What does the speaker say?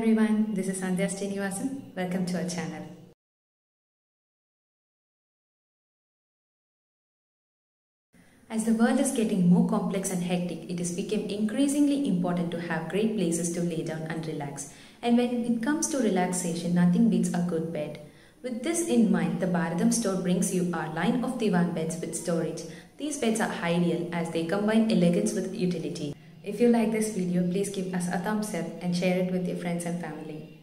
everyone, this is Sandhya Srinivasan. Welcome to our channel. As the world is getting more complex and hectic, it has become increasingly important to have great places to lay down and relax. And when it comes to relaxation, nothing beats a good bed. With this in mind, the Bharatham store brings you our line of divan beds with storage. These beds are ideal as they combine elegance with utility. If you like this video, please give us a thumbs up and share it with your friends and family.